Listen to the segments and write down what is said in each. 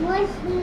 Можно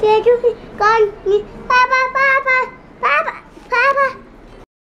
这就是干你。